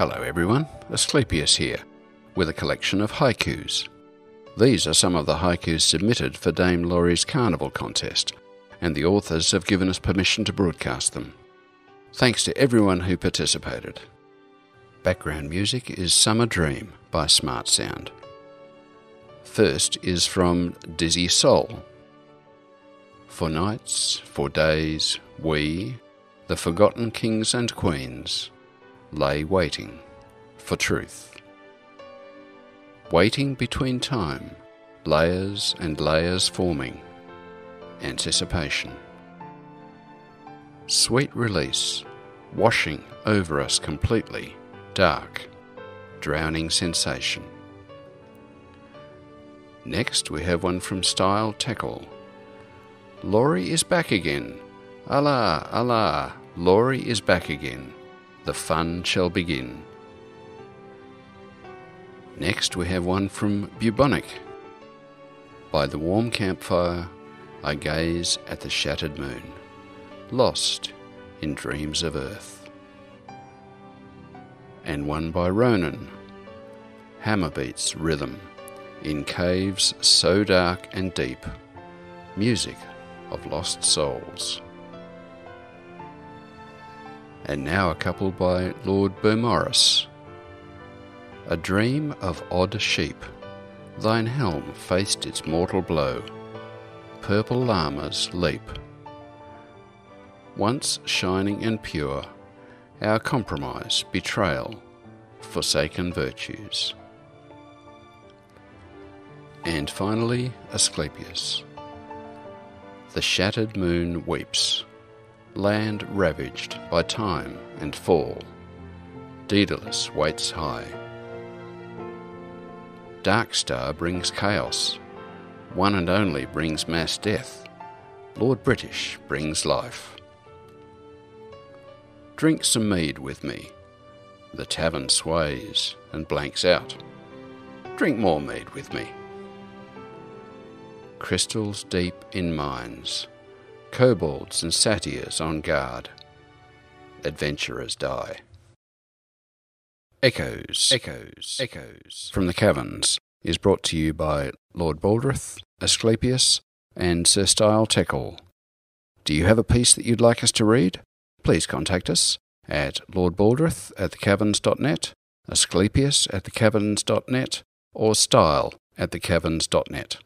Hello everyone, Asclepius here, with a collection of haikus. These are some of the haikus submitted for Dame Lori's Carnival contest, and the authors have given us permission to broadcast them. Thanks to everyone who participated. Background music is Summer Dream by Smartsound. First is from DizzySol. For nights, for days, we, the forgotten kings and queens, lay waiting for truth. Waiting between time, layers and layers forming, anticipation. Sweet release, washing over us completely, dark, drowning sensation. Next we have one from Stile Teckel. Lori is back again. Allah, Allah, Lori is back again. The fun shall begin. Next we have one from Bubonic. By the warm campfire, I gaze at the shattered moon, lost in dreams of earth. And one by Ronan. Hammer beats rhythm in caves so dark and deep, music of lost souls. And now a couple by Lord Beaumaris. A dream of odd sheep, thine helm faced its mortal blow. Purple llamas leap. Once shining and pure, our compromise, betrayal, forsaken virtues. And finally, Asclepius. The shattered moon weeps, land ravaged by time and fall. Daedalus waits high. Dark Star brings chaos, one and only brings mass death. Lord British brings life. Drink some mead with me. The tavern sways and blanks out. Drink more mead with me crystals deep in mines, kobolds and satyrs on guard. Adventurers die. Echoes, echoes, echoes from the caverns is brought to you by Lord Baldrith, Asclepius, and Sir Stile Teckel. Do you have a piece that you'd like us to read? Please contact us at Lord lordbaldrith at thecaverns.net, Asclepius at thecaverns.net, or style at thecaverns.net.